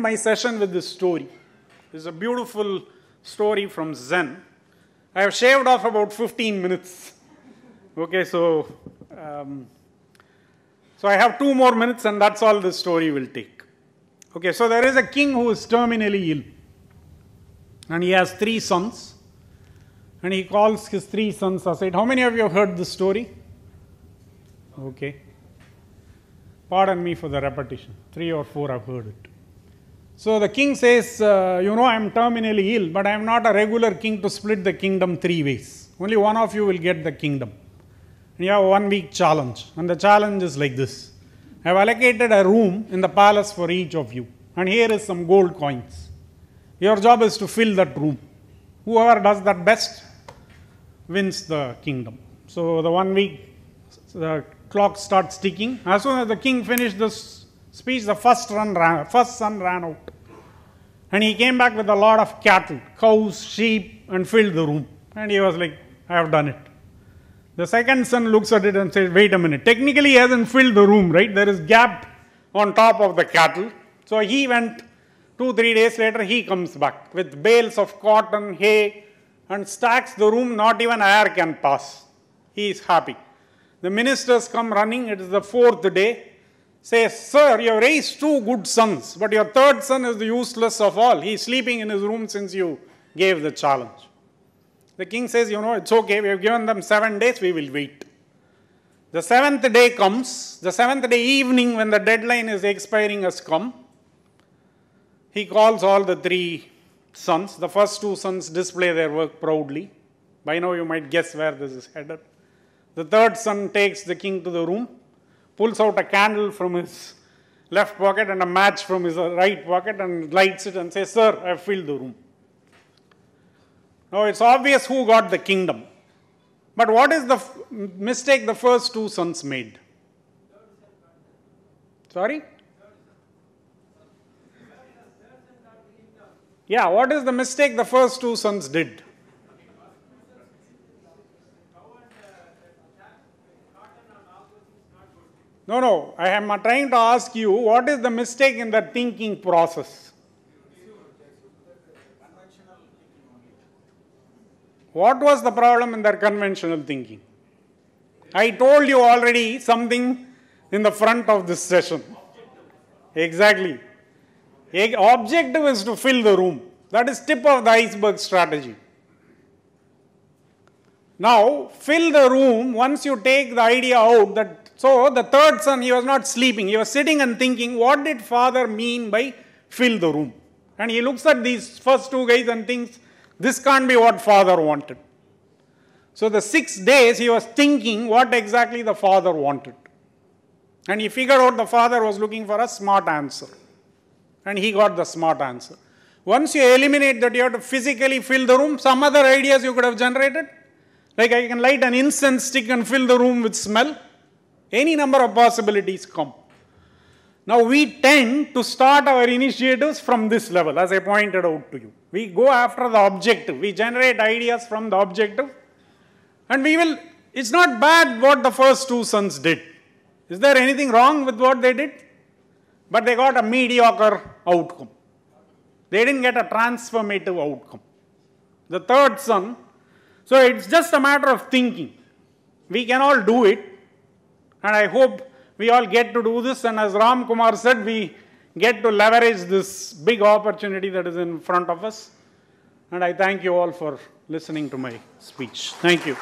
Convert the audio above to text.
my session with this story. It's a beautiful story from Zen. I have shaved off about 15 minutes. Okay, so um, so I have two more minutes, and that's all this story will take. Okay, so there is a king who is terminally ill, and he has three sons, and he calls his three sons aside. How many of you have heard this story? Okay. Pardon me for the repetition. Three or four have heard it. So the king says, uh, You know, I am terminally ill, but I am not a regular king to split the kingdom three ways. Only one of you will get the kingdom. And you have one week challenge. And the challenge is like this I have allocated a room in the palace for each of you. And here is some gold coins. Your job is to fill that room. Whoever does that best wins the kingdom. So the one week, the clock starts ticking. As soon as the king finished this speech, the first, run ran, first son ran out. And he came back with a lot of cattle, cows, sheep, and filled the room. And he was like, I have done it. The second son looks at it and says, wait a minute. Technically, he hasn't filled the room, right? There is gap on top of the cattle. So he went, two, three days later, he comes back with bales of cotton, hay, and stacks the room, not even air can pass. He is happy. The ministers come running, it is the fourth day. Say, Sir, you have raised two good sons, but your third son is the useless of all. He is sleeping in his room since you gave the challenge. The king says, You know, it's okay, we have given them seven days, we will wait. The seventh day comes, the seventh day evening, when the deadline is expiring, has come. He calls all the three sons. The first two sons display their work proudly. By now, you might guess where this is headed. The third son takes the king to the room, pulls out a candle from his left pocket and a match from his right pocket and lights it and says, Sir, I have filled the room. Now it's obvious who got the kingdom. But what is the f- mistake the first two sons made? Sorry? Yeah, what is the mistake the first two sons did? No, no, I am trying to ask you what is the mistake in the thinking process? What was the problem in their conventional thinking? I told you already something in the front of this session. Exactly. Objective is to fill the room. That is tip of the iceberg strategy. Now, fill the room once you take the idea out that so the third son he was not sleeping. He was sitting and thinking what did father mean by fill the room? And he looks at these first two guys and thinks this can't be what father wanted. So the 6 days he was thinking what exactly the father wanted. And he figured out the father was looking for a smart answer. And he got the smart answer. Once you eliminate that you have to physically fill the room. Some other ideas you could have generated like I can light an incense stick and fill the room with smell. Any number of possibilities come. Now we tend to start our initiatives from this level, as I pointed out to you. We go after the objective. We generate ideas from the objective. And we will, it's not bad what the first two sons did. Is there anything wrong with what they did? But they got a mediocre outcome. They didn't get a transformative outcome. The third son so it's just a matter of thinking. We can all do it. And I hope we all get to do this. And as Ram Kumar said, we get to leverage this big opportunity that is in front of us. And I thank you all for listening to my speech. Thank you.